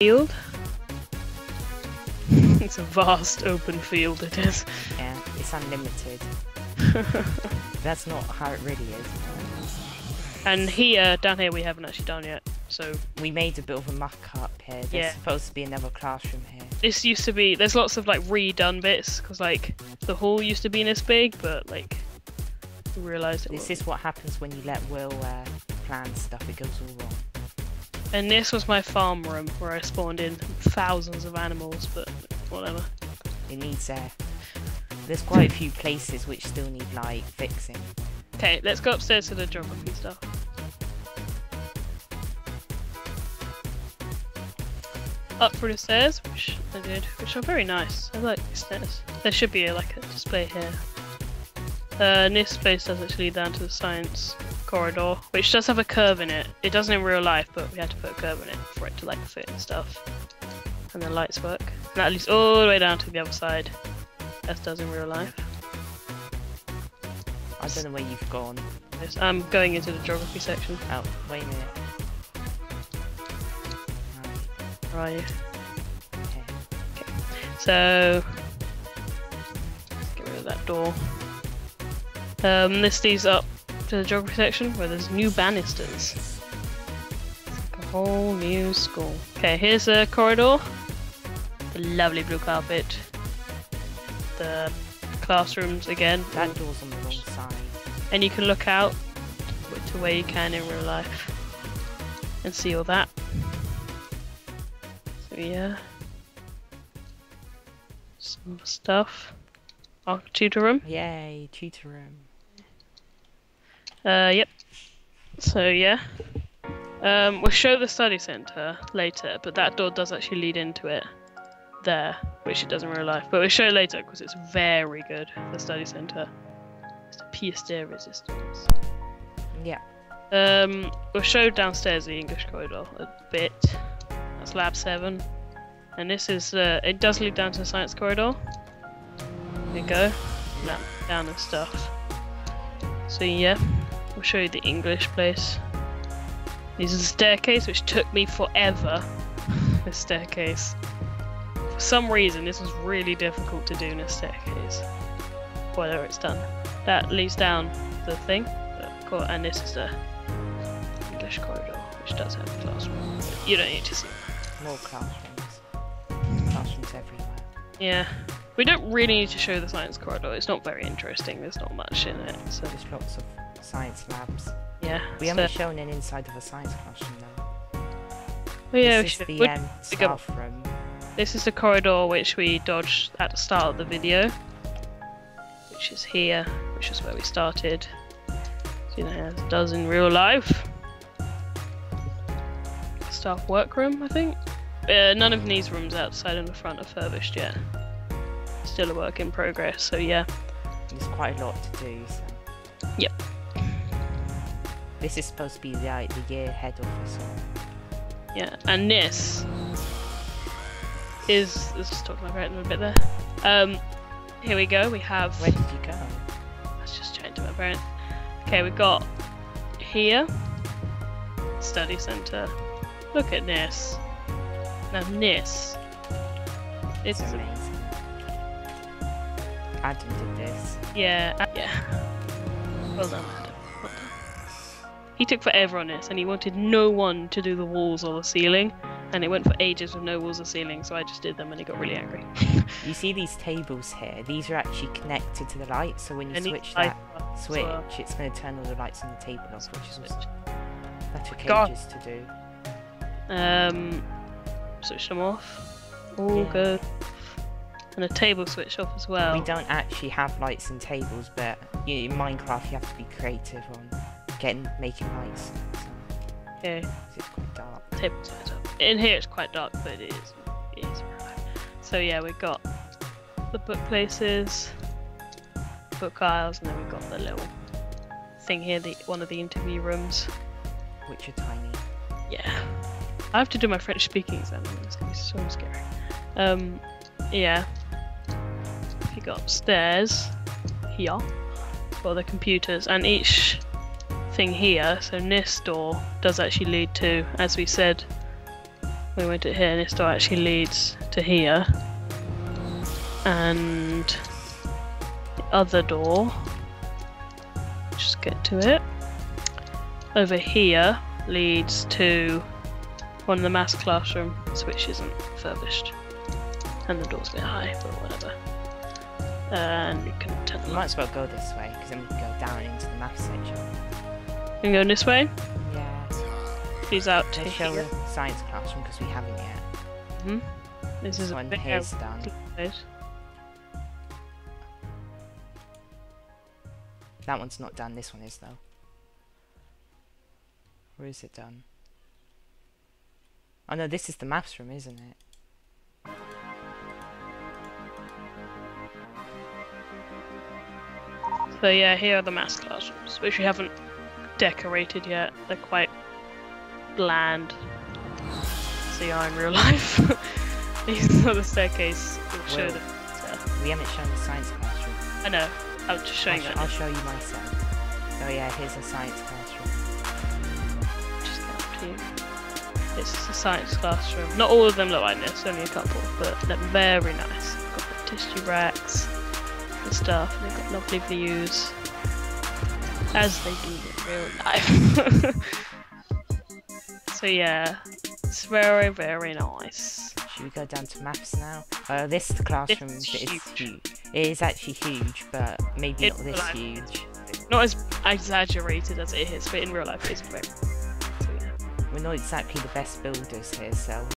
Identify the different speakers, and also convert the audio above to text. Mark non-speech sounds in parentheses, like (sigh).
Speaker 1: field. (laughs) it's a vast open field, it is.
Speaker 2: Yeah, it's unlimited. (laughs) That's not how it really is.
Speaker 1: And here, down here, we haven't actually done yet. So
Speaker 2: We made a bit of a muck up here. There's
Speaker 1: Yeah.
Speaker 2: supposed to be another classroom here.
Speaker 1: this used to be. There's lots of like redone bits because like the hall used to be this big, but like we realised it.
Speaker 2: This
Speaker 1: wasn't.
Speaker 2: is what happens when you let Will uh, plan stuff. It goes all wrong.
Speaker 1: And this was my farm room where I spawned in thousands of animals, but whatever.
Speaker 2: It needs uh, There's quite a few places which still need like fixing.
Speaker 1: Okay, let's go upstairs to the geography stuff. Up through the stairs, which I did, which are very nice. I like these stairs. There should be a, like a display here. Uh, and this place does actually lead down to the science corridor, which does have a curve in it. It doesn't in real life, but we had to put a curve in it for it to like fit and stuff. And the lights work. And that leads all the way down to the other side, as does in real life.
Speaker 2: I don't know where you've gone.
Speaker 1: I'm going into the geography section.
Speaker 2: Oh, wait a minute. Right,
Speaker 1: Where are you?
Speaker 2: okay.
Speaker 1: So let's get rid of that door. Um, this leads up to the geography section where there's new banisters. It's like a whole new school. Okay, here's a corridor. The lovely blue carpet. The classrooms again.
Speaker 2: That door's on the wrong side.
Speaker 1: and you can look out to where you can in real life and see all that. So yeah, some stuff. Our tutor room.
Speaker 2: Yay, tutor room.
Speaker 1: Uh, yep. So yeah, um, we'll show the study center later, but that door does actually lead into it there, which it does in real life. But we'll show later because it's very good. The study center. It's a pièce de resistance.
Speaker 2: Yeah.
Speaker 1: Um, we'll show downstairs the English corridor a bit. That's lab seven, and this is uh, it does lead down to the science corridor. There you go, down, down and stuff. So yeah, we'll show you the English place. This is the staircase, which took me forever. this staircase. For some reason, this was really difficult to do in a staircase. Whether it's done, that leads down the thing. And this is the English corridor, which does have a classroom. You don't need to see.
Speaker 2: More classrooms. Classrooms everywhere.
Speaker 1: Yeah. We don't really need to show the science corridor. It's not very interesting. There's not much in it. So
Speaker 2: There's lots of science labs.
Speaker 1: yeah.
Speaker 2: We
Speaker 1: so-
Speaker 2: haven't shown an inside of a science classroom though.
Speaker 1: Oh, yeah, we
Speaker 2: this is
Speaker 1: should-
Speaker 2: the
Speaker 1: we-
Speaker 2: um,
Speaker 1: we
Speaker 2: staff room.
Speaker 1: This is the corridor which we dodged at the start of the video, which is here, which is where we started. You know, as it does in real life. Staff workroom, I think. Uh, none of these rooms outside and the front are furbished yet. Still a work in progress, so yeah.
Speaker 2: There's quite a lot to do. So.
Speaker 1: Yep.
Speaker 2: This is supposed to be the, like, the year head office.
Speaker 1: Yeah, and this is let's just talk about my parent a little bit there. Um, here we go. We have.
Speaker 2: Where did you go?
Speaker 1: Let's just chat to my parent. Okay, we've got here study center. Look at this. Now this.
Speaker 2: It's
Speaker 1: It's
Speaker 2: amazing. Adam did this.
Speaker 1: yeah uh, yeah. (laughs) Well done, Adam. Well done. He took forever on this, and he wanted no one to do the walls or the ceiling, and it went for ages with no walls or ceiling. So I just did them, and he got really angry. (laughs)
Speaker 2: You see these tables here? These are actually connected to the light, so when you
Speaker 1: And
Speaker 2: switch that switch,
Speaker 1: well.
Speaker 2: it's going to turn all the lights on the table off, which is awesome. That took
Speaker 1: God.
Speaker 2: ages to do.
Speaker 1: Um, switch them off. All
Speaker 2: Yeah.
Speaker 1: good. And a table switch off as well.
Speaker 2: We don't actually have lights and tables, but you, in Minecraft you have to be creative on getting making lights.
Speaker 1: Okay,
Speaker 2: it's quite dark.
Speaker 1: table switch up. In here it's quite dark, but it is. It is. bright. So yeah, we've got the bookplaces, book aisles, and then we've got the little thing here, the one of the interview rooms.
Speaker 2: which are tiny.
Speaker 1: Yeah. I have to do my French speaking exam. It's gonna be so scary. Um, yeah. If you go upstairs, here, for the computers, and each thing here, so this door does actually lead to, as we said, we went to here, door actually leads to here. And the other door, just get to it, over here leads to one of the mass classrooms, which isn't furbished. And the door's a bit high, but whatever. And you can turn the lights.
Speaker 2: as well go this way, because then we can go down into the math section.
Speaker 1: You can go this way.
Speaker 2: Yeah.
Speaker 1: He's out to
Speaker 2: show
Speaker 1: here.
Speaker 2: the science classroom, because we haven't yet.
Speaker 1: hmm This is
Speaker 2: This
Speaker 1: a
Speaker 2: one
Speaker 1: big
Speaker 2: here's done.
Speaker 1: place.
Speaker 2: That one's not done, this one is though. Where is it done? Oh no, this is the maths room, isn't it?
Speaker 1: So yeah, here are the maths classrooms, which we haven't decorated yet. They're quite bland. they are in real (laughs) life. These are the staircase. We'll show
Speaker 2: Well,
Speaker 1: them. later.
Speaker 2: We haven't shown the science classroom.
Speaker 1: I know. I'm just
Speaker 2: I'll,
Speaker 1: showing
Speaker 2: sh- I'll show you myself. Oh yeah, here's a science classroom.
Speaker 1: Just up to you. This is a science classroom. Not all of them look like this, only a couple, but they're very nice. Got the tissue racks and stuff. They've got lovely views, as they do in real life. (laughs) so yeah, it's very very nice.
Speaker 2: Should we go down to maths now? Uh, this classroom
Speaker 1: It's
Speaker 2: is
Speaker 1: huge.
Speaker 2: huge. It is actually huge, but maybe
Speaker 1: It's
Speaker 2: not this huge.
Speaker 1: Not as exaggerated as it is, but in real life it's very. So yeah.
Speaker 2: We're not exactly the best builders here, so